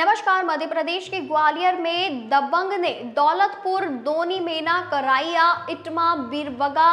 नमस्कार मध्य प्रदेश के ग्वालियर में दबंग ने दौलतपुर दोनी मेना कराइया इटमा बीरबगा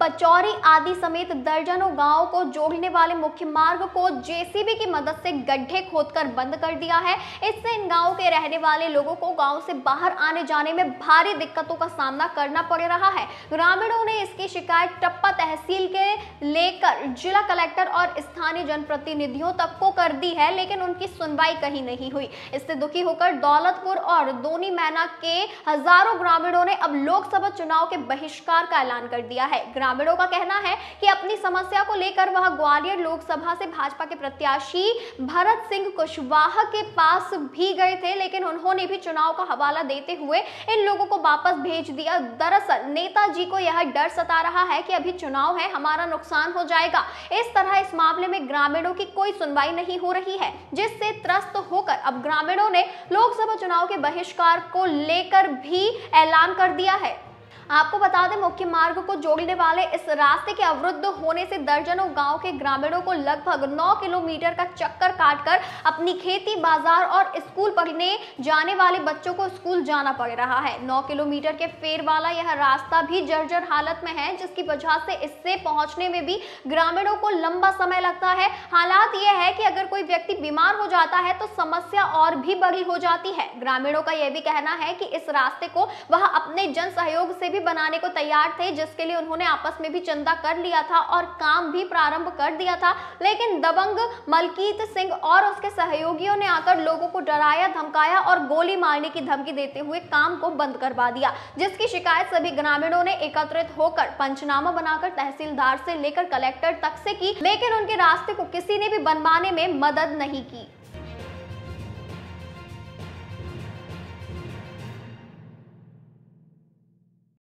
पचौरी आदि समेत दर्जनों गाँवों को जोड़ने वाले मुख्य मार्ग को जेसीबी की मदद से गड्ढे खोदकर बंद कर दिया है। इससे इन गाँवों के रहने वाले लोगों को गाँव से बाहर आने जाने में भारी दिक्कतों का सामना करना पड़ रहा है। ग्रामीणों ने इसकी शिकायत टप्पा तहसील के लेकर जिला कलेक्टर और स्थानीय जनप्रतिनिधियों तक को कर दी है, लेकिन उनकी सुनवाई कहीं नहीं हुई। इससे दुखी होकर दौलतपुर और दोनी मैना के हज़ारों ग्रामीणों ने अब लोकसभा चुनाव के बहिष्कार का ऐलान कर दिया है। ग्रामीणों का कहना है कि अपनी समस्या को लेकर वह ग्वालियर लोकसभा से भाजपा के प्रत्याशी भरत सिंह कुशवाहा के पास भी गए थे, लेकिन उन्होंने भी चुनाव का हवाला देते हुए इन लोगों को वापस भेज दिया। दरअसल, नेताजी को यह डर सता रहा है कि अभी चुनाव है, हमारा नुकसान हो जाएगा। इस तरह इस मामले में ग्रामीणों की कोई सुनवाई नहीं हो रही है, जिससे त्रस्त होकर अब ग्रामीणों ने लोकसभा चुनाव के बहिष्कार को लेकर भी ऐलान कर दिया है। आपको बता दें, मुख्य मार्ग को जोड़ने वाले इस रास्ते के अवरुद्ध होने से दर्जनों गाँव के ग्रामीणों को लगभग 9 किलोमीटर का चक्कर काटकर अपनी खेती, बाज़ार और स्कूल पढ़ने जाने वाले बच्चों को स्कूल जाना पड़ रहा है। 9 किलोमीटर के फेर वाला यह रास्ता भी जर्जर हालत में है, जिसकी वजह से इससे पहुँचने में भी ग्रामीणों को लंबा समय लगता है। हालात यह है कि अगर कोई व्यक्ति बीमार हो जाता है तो समस्या और भी बड़ी हो जाती है। ग्रामीणों का यह भी कहना है कि इस रास्ते को वह अपने जन सहयोग से भी भी बनाने को तैयार थे, जिसके लिए उन्होंने आपस में भी चंदा कर लिया था और काम भी प्रारंभ कर दिया था। लेकिन दबंग मलकीत सिंह और उसके सहयोगियों ने आकर लोगों को डराया, धमकाया और गोली मारने की धमकी देते हुए काम को बंद करवा दिया, जिसकी शिकायत सभी ग्रामीणों ने एकत्रित होकर पंचनामा बनाकर तहसीलदार से लेकर कलेक्टर तक से की, लेकिन उनके रास्ते को किसी ने भी बनवाने में मदद नहीं की।